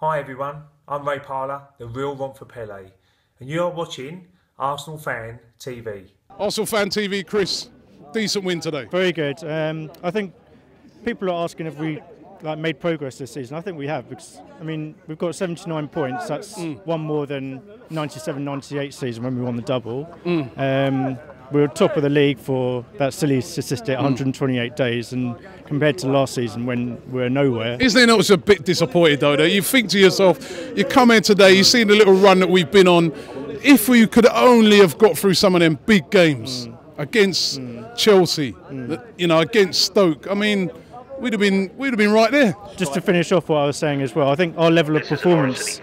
Hi everyone, I'm Ray Parlour, the real Romford Pele, and you're watching Arsenal Fan TV. Arsenal Fan TV, Chris, decent win today. Very good. Um, I think people are asking if we like made progress this season. I think we have because I mean we've got 79 points. That's Mm. one more than 97-98 season when we won the double. Mm. Um, we were top of the league for that silly statistic, Mm. 128 days, and compared to last season when we we're nowhere. Isn't it not a bit disappointed though that you think to yourself, you come here today, you see the little run that we've been on. If we could only have got through some of them big games Mm. against Chelsea, that- you know, against Stoke, I mean, we'd have been we'd have been right there. Just to finish off what I was saying as well, I think our level of performance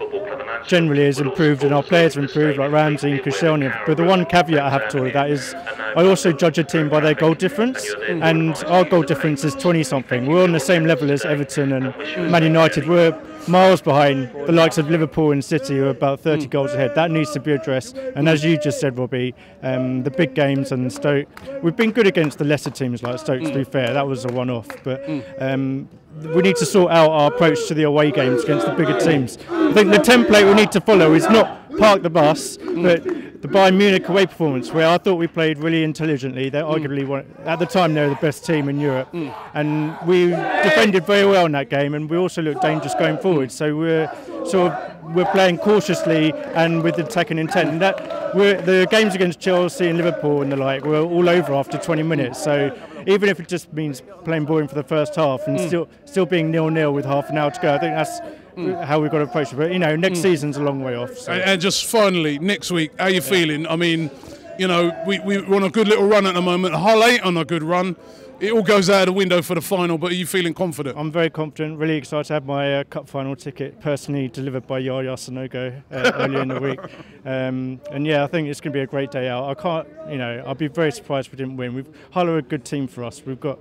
generally has improved and our players have improved, like Ramsey and Koscielny. But the one caveat I have to all of that is I also judge a team by their goal difference, and our goal difference is 20 something. We're on the same level as Everton and Man United. We're miles behind the likes of Liverpool and City, who are about 30 goals ahead. That needs to be addressed. And as you just said, Robbie, um, the big games and Stoke, we've been good against the lesser teams like Stoke, to be fair. That was a one off. But um, we need to sort out our approach to the away games against the bigger teams. I think the template we need to follow is not park the bus, but the Bayern Munich away performance, where I thought we played really intelligently. They're mm. arguably one, at the time they were the best team in Europe, and we defended very well in that game, and we also looked dangerous going forward. So we're sort of we're playing cautiously and with the attacking intent. And that we're, the games against Chelsea and Liverpool and the like were all over after 20 minutes. So even if it just means playing boring for the first half and hmm. still still being nil nil with half an hour to go, I think that's hmm. how we've got to approach it. But you know, next hmm. season's a long way off. So. And, and just finally, next week, how you feeling? I mean, you know, we, we- we're on a good little run at the moment. Hull on a good run. It all goes out of the window for the final, but are you feeling confident? I'm very confident, really excited to have my uh, cup final ticket personally delivered by Yaya Sanogo uh, earlier in the week. Um, and yeah, I think it's going to be a great day out. I can't, you know, I'd be very surprised if we didn't win. We've Hull are a good team for us. We've got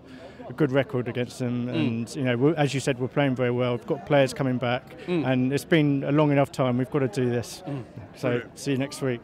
a good record against them, and you know, as you said, we're playing very well. We've got players coming back, and it's been a long enough time. We've got to do this. So, see you next week.